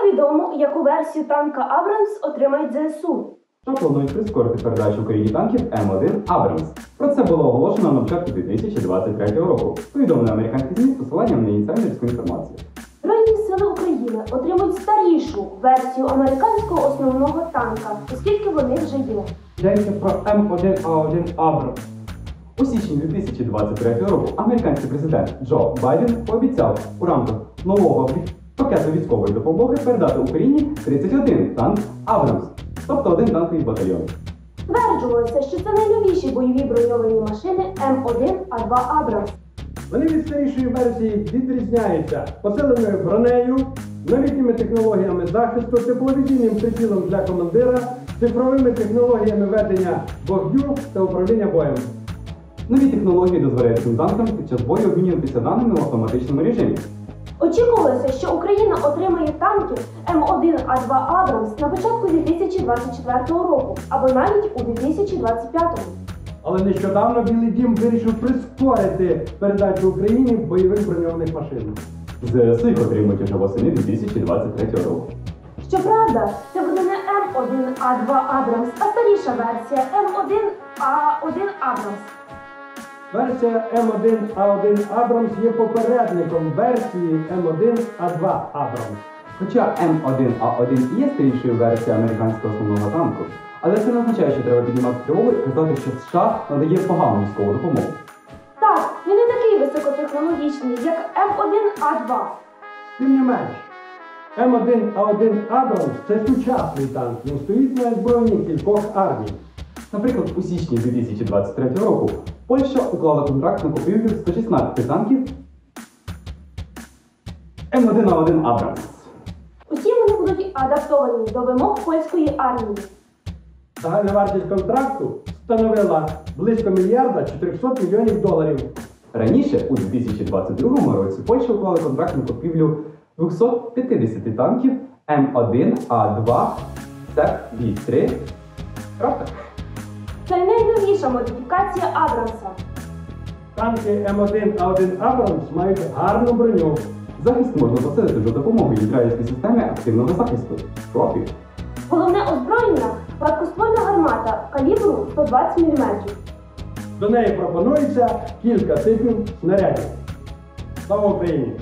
Стало відомо, яку версію танка Абрамс отримають ЗСУ. що планують прискорити передачу Україні танків М1 Абрамс. Про це було оголошено на початку 2023 року. Повідомили американські ЗМІ з посиланням на інсайдерську інформацію. Збройні сили України отримують старішу версію американського основного танка, оскільки вони вже є. Йдеться про М1А1 Абрамс. У січні 2023 року американський президент Джо Байден пообіцяв у рамках нового пакету військової допомоги передати Україні 31 танк Абрамс, тобто один танковий батальйон. Стверджувалося, що це найновіші бойові броньовані машини М1А2 Абрамс. Вони від старішої версії відрізняються посиленою бронею, новітніми технологіями захисту, тепловізійним прицілом для командира, цифровими технологіями ведення вогню та управління боєм. Нові технології дозволяють цим танкам під час бою обмінюватися даними в автоматичному режимі. Очікувалося, що Україна отримає танки М1А2 Абрамс на початку 2024 року або навіть у 2025. Але нещодавно Білий Дім вирішив прискорити передачу Україні бойових броньованих машин. ЗСУ їх отримують уже восени 2023 року. Щоправда, це буде не М1А2 Абрамс, а старіша версія М1А1 Абрамс. Версія М1А1 Абрамс є попередником версії М1А2 Абрамс. Хоча М1А1 і є старішою версією американського основного танку, але це не означає, що треба піднімати тривогу і казати, що США надає погану військову допомогу. Так, він не такий високотехнологічний, як М1А2. Тим не менш, М1А1 Абрамс це сучасний танк. Він стоїть на озброєнні кількох армій. Наприклад, у січні 2023 року Польща уклала контракт на купівлю 116 танків М1А1 Абрамс. Усі вони будуть адаптовані до вимог польської армії. Загальна вартість контракту становила близько мільярда 400 мільйонів доларів. Раніше, у 2022 році, Польща уклала контракт на купівлю 250 танків М1А2 СЕП-3. Правда? Це найновіша модифікація Абрамса. Танки М1А1 Абрамс мають гарну броню. Захист можна посилити за допомогою ізраїльської системи активного захисту ШОАПів. Головне озброєння гладкоствольна гармата калібру 120 мм. До неї пропонується кілька типів снарядів. Слава Україні!